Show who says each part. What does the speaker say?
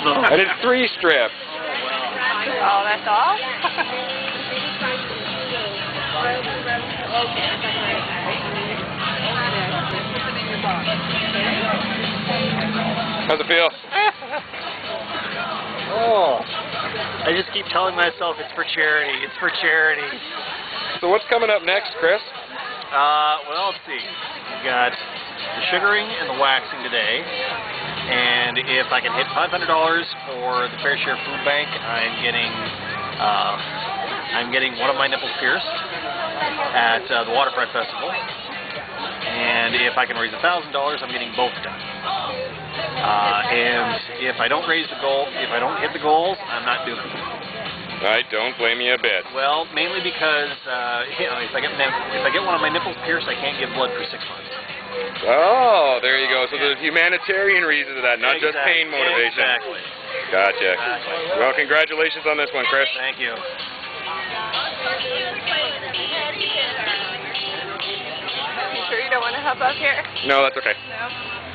Speaker 1: I did three strips.
Speaker 2: Oh, that's all?
Speaker 1: How's it feel?
Speaker 3: Oh, I just keep telling myself it's for charity. It's for charity.
Speaker 1: So what's coming up next, Chris?
Speaker 3: Uh, well, let's see. We've got the sugaring and the waxing today. And if I can hit $500 for the Fair Share Food Bank, I'm getting uh, I'm getting one of my nipples pierced at uh, the Waterfront Festival. And if I can raise $1,000, I'm getting both done. Uh, and if I don't raise the goal, if I don't hit the goals, I'm not doing it.
Speaker 1: I don't blame you a bit.
Speaker 3: Well, mainly because uh, you know if I get if I get one of my nipples pierced, I can't give blood for six months.
Speaker 1: Oh, there you go. So there's humanitarian reason to that, not just pain motivation.
Speaker 3: Exactly.
Speaker 1: Gotcha.
Speaker 3: Exactly.
Speaker 1: Well, congratulations on this one, Chris.
Speaker 3: Thank you.
Speaker 2: You sure you don't want to help up here?
Speaker 1: No, that's okay.
Speaker 2: No?